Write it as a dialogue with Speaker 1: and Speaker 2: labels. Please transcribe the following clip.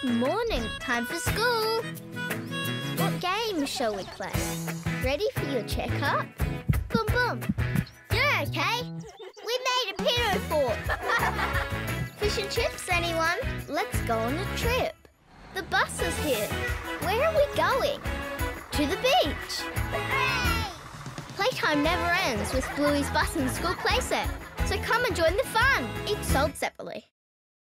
Speaker 1: Good morning. Time for school. What game shall we play? Ready for your checkup? Boom, boom. You're okay. We made a pillow fort. Fish and chips, anyone? Let's go on a trip. The bus is here. Where are we going? To the beach. Playtime never ends with Bluey's bus and school playset. So come and join the fun. Each sold separately.